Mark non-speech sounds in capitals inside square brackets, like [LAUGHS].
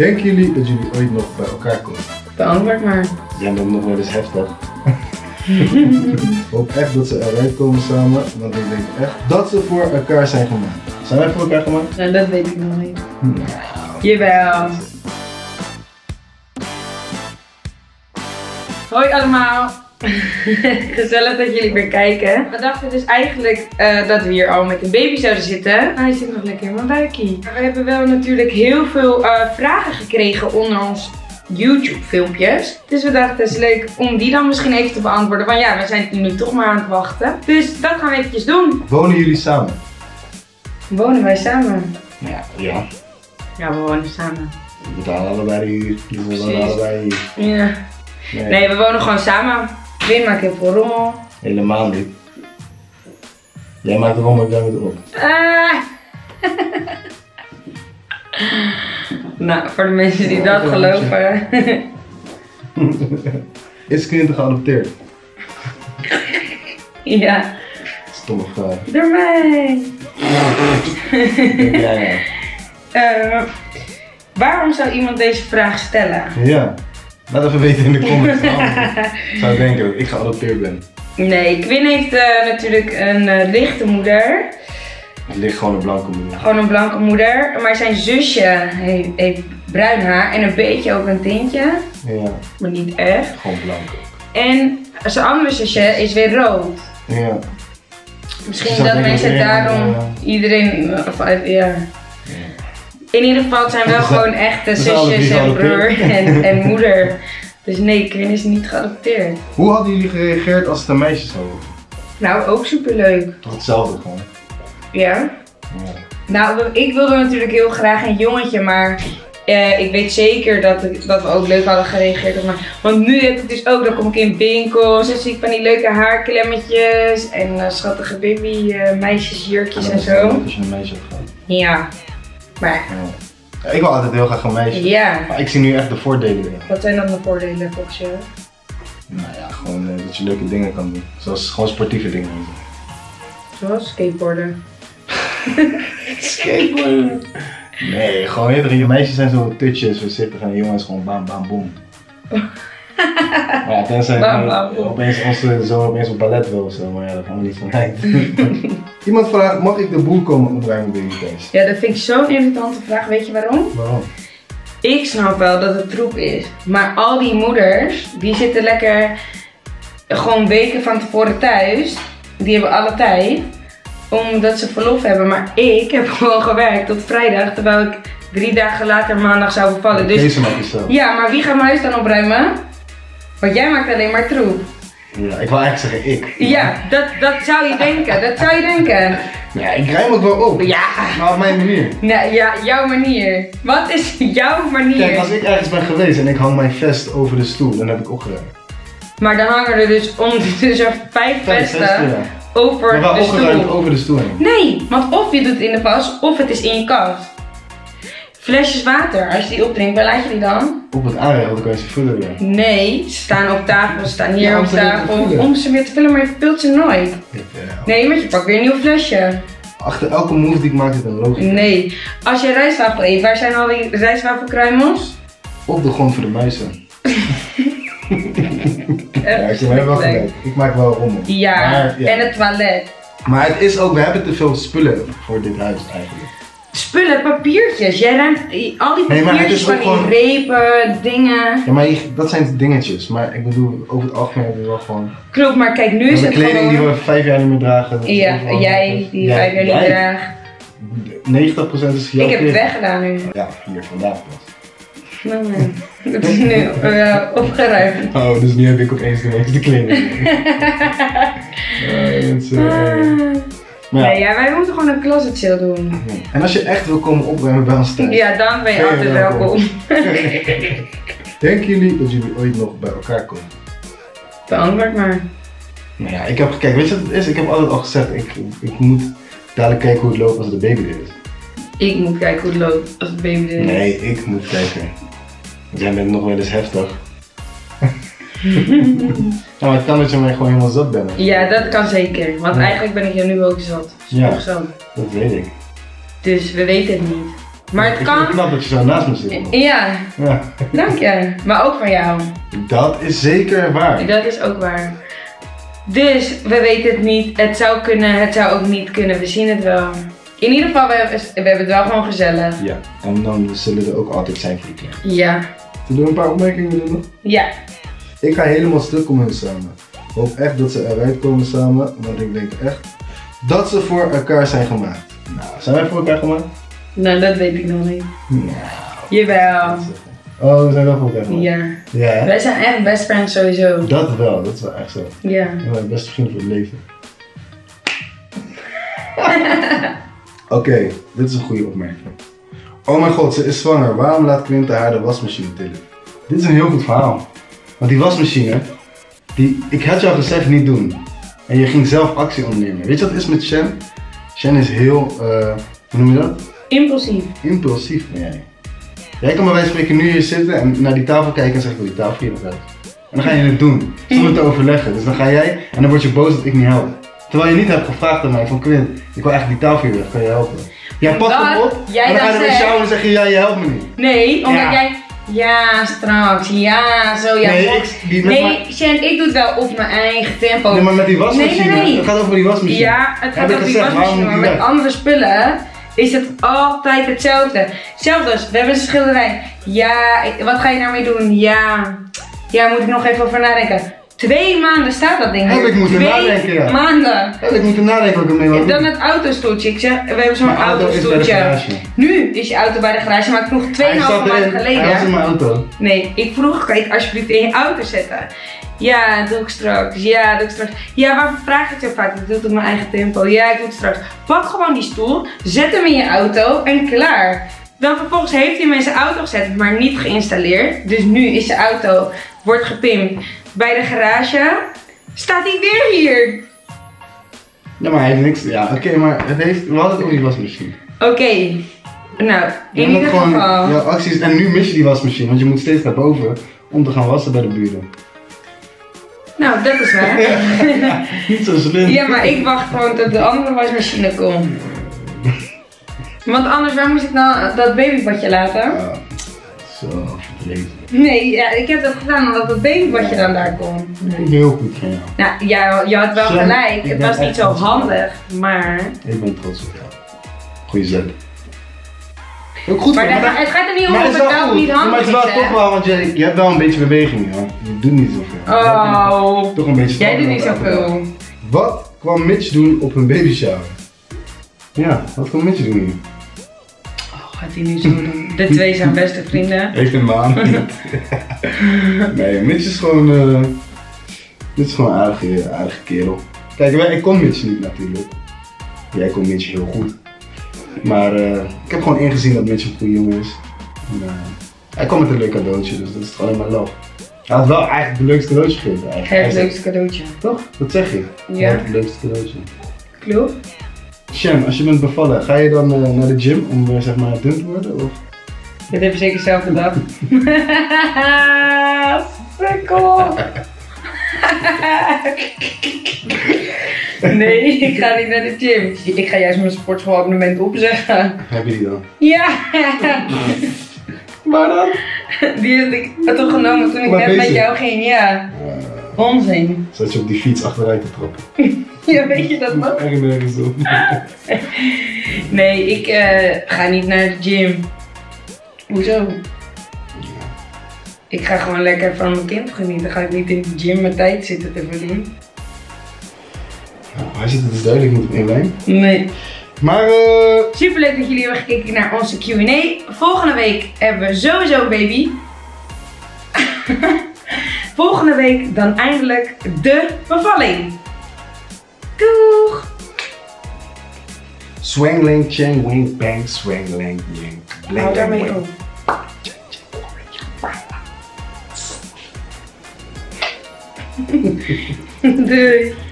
Denken jullie dat jullie ooit nog bij elkaar komen? Beantwoord maar. Zijn dat nog wel eens heftig? Ik hoop echt dat ze eruit komen samen, want ik denk echt dat ze voor elkaar zijn gemaakt. Zijn wij voor elkaar gemaakt? Nou, dat weet ik nog niet. Hm. Jawel. Hoi allemaal. [LAUGHS] Gezellig dat jullie weer kijken. We dachten dus eigenlijk eh, dat we hier al met een baby zouden zitten. Maar hij zit nog lekker in mijn buikje. Maar we hebben wel natuurlijk heel veel eh, vragen gekregen onder ons YouTube filmpjes. Dus we dachten het is leuk om die dan misschien even te beantwoorden. Want ja, we zijn nu toch maar aan het wachten. Dus dat gaan we eventjes doen. Wonen jullie samen? Wonen wij samen? Ja. Ja. Ja, we wonen samen. We betalen allebei. We wonen Precies. allebei hier. Ja. Nee, Nee, we wonen gewoon samen. Heel veel rommel. helemaal niet. Jij maakt om, ik ben het op. Ah. [LAUGHS] nou, voor de mensen die dat geloven. [LAUGHS] Is kind geadopteerd? ja, Stomme vraag. door mij. Jij nou? [LAUGHS] Eh, waarom zou iemand deze vraag stellen? Ja. Laat even weten in de comments. [LAUGHS] Ik zou denken dat ik geadopteerd ben. Nee, Quinn heeft eh, natuurlijk een eh, lichte moeder. Het ligt gewoon een blanke moeder. Gewoon een blanke moeder. Maar zijn zusje heeft, heeft bruin haar en een beetje ook een tintje. Ja, Maar niet echt. gewoon blank ook. En zijn andere zusje is weer rood. Ja. Misschien dat mensen daarom ja. iedereen, of, ja. In ieder geval het zijn wel gewoon echte zusjes en broer en, en moeder. Dus nee, Quinn is niet geadopteerd. Hoe hadden jullie gereageerd als het een meisje zou worden? Nou, ook superleuk. Hetzelfde gewoon. Ja? Ja. Nou, ik wilde natuurlijk heel graag een jongetje, maar eh, ik weet zeker dat, dat we ook leuk hadden gereageerd op mij. Want nu heb ik dus ook, dan kom ik in winkels en zie ik van die leuke haarklemmetjes en eh, schattige baby eh, meisjesjurkjes en wel zo. Als je een meisje hebt gehad. Ja. Maar Ja. Ik wil altijd heel graag een meisje. ja, Maar ik zie nu echt de voordelen wat zijn dan de voordelen volgens je? Nou ja, gewoon eh, dat je leuke dingen kan doen. Zoals gewoon sportieve dingen. Zoals skateboarden. [LAUGHS] Skateboarden. Nee, gewoon heel je meisjes zijn zo tutjes, voorzichtig en jongens gewoon bam bam boom. [LAUGHS] maar ja, tenzij Bam, bam, opeens onze zoon opeens op ballet wil of zo, maar ja, daar gaan we niet van uit. [LAUGHS] Iemand vraagt, mag ik de boel komen opruimen bij jullie thuis? Ja, dat vind ik zo'n irritante vraag. Weet je waarom? Waarom? Ik snap wel dat het troep is. Maar al die moeders, die zitten lekker gewoon weken van tevoren thuis. Die hebben alle tijd. Omdat ze verlof hebben. Maar ik heb [LAUGHS] gewoon gewerkt tot vrijdag. Terwijl ik drie dagen later maandag zou bevallen. Dus Deze maak je zelf. ja, maar wie gaat mijn huis dan opruimen? Want jij maakt alleen maar troep. Ja, ik wil eigenlijk zeggen ik. Ja, dat, dat zou je denken. Dat zou je denken. Ja, ik ruim het wel op. Ja, Maar op mijn manier. nou, ja jouw manier. Wat is jouw manier? Kijk, als ik ergens ben geweest en ik hang mijn vest over de stoel, dan heb ik opgeruimd. Maar dan hangen er dus ondertussen vijf Vijf vesten vesten, ja. over Maar wel de opgeruimd stoel. over de stoel heen. Nee, want of je doet het in de was, of het is in je kast. Flesjes water, als je die opdrinkt, waar laat je die dan? Op het aanrecht, dan kan je ze vullen weer. Nee, ze staan op tafel, ze staan hier Ja, op tafel. Om ze weer te vullen, maar je vult ze nooit. Nee, want je pakt weer een nieuw flesje. Achter elke move die ik maak zit een logica. Nee, als je rijstwafel eet, waar zijn al die rijstwafelkruimels? Op de grond voor de muizen. [LAUGHS] Ja, ik heb wel gelijk. Ik maak wel rommel. Ja, Maar, ja. en het toilet. Maar het is ook, we hebben te veel spullen voor dit huis eigenlijk. Spullen, papiertjes. Jij ruimt al die Nee, maar het papiertjes is van die gewoon- repen, dingen. Ja, maar je- dat zijn dingetjes. Maar ik bedoel, over het algemeen hebben we wel gewoon... Klopt, maar kijk, nu is de het kleding die we vijf jaar niet meer dragen. Ja, jij die Ja, vijf jaar niet jij. draagt. 90% is jouw Ik heb het weggedaan nu. Ja, hier vandaag pas. Nou, nee. Het is nu uh, opgeruimd. Oh, dus nu heb ik opeens de meeste kleding. [LAUGHS] Eh, ja. Nee, ja, wij moeten gewoon een closet sale doen. En als je echt wil komen opruimen bij ons thuis. Ja, dan ben je altijd welkom. welkom. [LAUGHS] Denken jullie dat jullie ooit nog bij elkaar komen? Beantwoord maar. Nou ja, ik heb, kijk, weet je wat het is? Ik heb altijd al gezegd, ik, ik moet dadelijk kijken hoe het loopt als de baby er is. Ik moet kijken hoe het loopt als het baby er is. Nee, ik moet kijken. Jij bent nog wel eens heftig. [LAUGHS] nou, maar het kan dat je mij gewoon helemaal zat bent. Ja, dat kan zeker. Want Ja. eigenlijk ben ik je nu ook zat. Ja. Dat weet ik. Dus we weten het niet. Maar het Ik het kan... knap dat je zo naast me zit. Ja, Ja. dank je. Maar ook van jou. Dat is zeker waar. Dat is ook waar. Dus, we weten het niet. Het zou kunnen, het zou ook niet kunnen. We zien het wel. In ieder geval, we hebben, we hebben het wel gewoon gezellig. Ja, en dan zullen er ook altijd zijn voor klein. Ja. Zullen we een paar opmerkingen doen? Ja. Ik ga helemaal stuk om hun samen. Ik hoop echt dat ze eruit komen samen, want ik denk echt dat ze voor elkaar zijn gemaakt. Nou, zijn wij voor elkaar gemaakt? Nou, dat weet ik nog niet. Nou, Jawel. Oh, we zijn wel voor elkaar gemaakt. Ja. Ja? Wij zijn echt best friends sowieso. Dat wel, dat is wel echt zo. Ja. Ja, mijn beste vrienden voor het leven. [LAUGHS] Oké, dit is een goede opmerking. Oh mijn god, ze is zwanger. Waarom laat Quinten haar de wasmachine tillen? Dit is een heel goed verhaal. Want die wasmachine, die, ik had jou gezegd niet doen. En je ging zelf actie ondernemen. Weet je wat is met Shen? Shen is heel, eh, hoe noem je dat? Impulsief. Impulsief ben jij. Jij kan bij wijze van spreken nu hier zitten en naar die tafel kijken en zeggen, wil die tafel hier eruit. En dan ga je het doen, zonder te overleggen. Dus dan ga jij en dan word je boos dat ik niet help. Terwijl je niet hebt gevraagd aan mij van Quint, ik wil eigenlijk die tafel hier weg, kan je helpen? Jij pakt hem op jij en dan ga je naar shower en zeg je, ja, je helpt me niet. Nee, omdat Ja. jij... Ja, straks. Ja, zo. Ja, Nee, ik- nee Shen, ik doe het wel op mijn eigen tempo. Nee, maar met die wasmachine, Nee, nee, nee. het gaat over die wasmachine. Ja, het gaat over die wasmachine, maar met andere spullen is het altijd hetzelfde. Als, we hebben een schilderij. Ja, wat ga je daarmee doen? Ja, ja, moet ik nog even over nadenken. Twee maanden staat dat ding. Heb ik moeten Twee nadenken, ja. maanden. Ja, ik moet er nadenken wat ik ermee Dan het autostoeltje. Ik zeg, we hebben zo'n Mijn auto is bij de autostoeltje. garage. Nu is je auto bij de garage, maar ik vroeg 2,5 Hij zat maanden geleden. hij was in mijn auto. Nee, ik vroeg, kan je het alsjeblieft in je auto zetten? Ja, doe ik straks. Ja, doe ik straks. Ja, waarvoor vraag je het zo vaak? Ik doe het op mijn eigen tempo. Ja, ik doe het straks. Pak gewoon die stoel, zet hem in je auto en klaar. Dan vervolgens heeft hij hem in zijn auto gezet, maar niet geïnstalleerd. Dus nu is zijn auto, wordt gepimpt bij de garage. Staat hij weer hier? Ja, maar hij heeft niks. Ja, oké, maar het heeft, we hadden het over die wasmachine. Oké. Nou, in ieder geval. jouw acties. En nu mis je die wasmachine, want je moet steeds naar boven om te gaan wassen bij de buren. Nou, dat is waar. [LAUGHS] Niet zo slim. Ja, maar ik wacht gewoon tot de andere wasmachine komt. [LAUGHS] Want anders, waar moest ik nou dat babybadje laten? Ja, Nee, ja, ik heb dat gedaan omdat dat babybadje dan daar komt. Nee, heel goed van jou. Nou, ja, je had wel Sam, gelijk. Het was niet zo handig, maar... Ik ben trots op jou. Goeie zet. Ook goed Maar dat- het gaat er niet om maar of het het wel niet Maar handig het is wel toch wel, want je, je hebt wel een beetje beweging, joh. Je doet niet zoveel. Oh, Toch een beetje jij doet niet zoveel. Wat kwam Mitch doen op een baby shower? Ja, wat kwam Mitch doen hier? Gaat hij nu zo doen? De twee zijn beste vrienden. [LAUGHS] Heeft een maan. [LAUGHS] nee, Mitch is gewoon. dit is gewoon een aardige, aardige kerel. Kijk, ik kon Mitch niet natuurlijk. Jij kon Mitch heel goed. Maar eh, ik heb gewoon ingezien dat Mitch een goede jongen is. En, eh, hij kwam met een leuk cadeautje, dus dat is alleen maar love. Hij had wel eigenlijk het leukste cadeautje gegeven. Eigenlijk. Geef het Hij leukste cadeautje. Toch? Dat zeg je. Ja. Hij had het leukste cadeautje. Klopt. Shem, als je bent bevallen, ga je dan eh, naar de gym om eh, zeg maar dun te worden? Of? Dit heb je zeker zelf gedacht. Sukkel. nee, ik ga niet naar de gym. Ik ga juist mijn sportschoolabonnement opzeggen. Heb je die dan? Ja, Waar dan? die heb ik toen genomen toen ik Maar net met jou ging. Ja, onzin. Zat je op die fiets achteruit te trappen? [LAUGHS] Ja, weet je dat nog? Echt nergens [LAUGHS] op. Nee, ik eh, ga niet naar de gym. Hoezo? Ik ga gewoon lekker van mijn kind genieten. Ga ik niet in de gym mijn tijd zitten te verdoen. Nou, hij zit het dus duidelijk niet op één lijn. Nee. Maar eh. Super leuk dat jullie hebben gekeken naar onze Q&A. Volgende week hebben we sowieso een baby. [LAUGHS] Volgende week dan eindelijk de bevalling. Doeg! Swang, lang, chang, wing, bang, swang, lang, yang. Bling, bang, wing. [LAUGHS] Doei!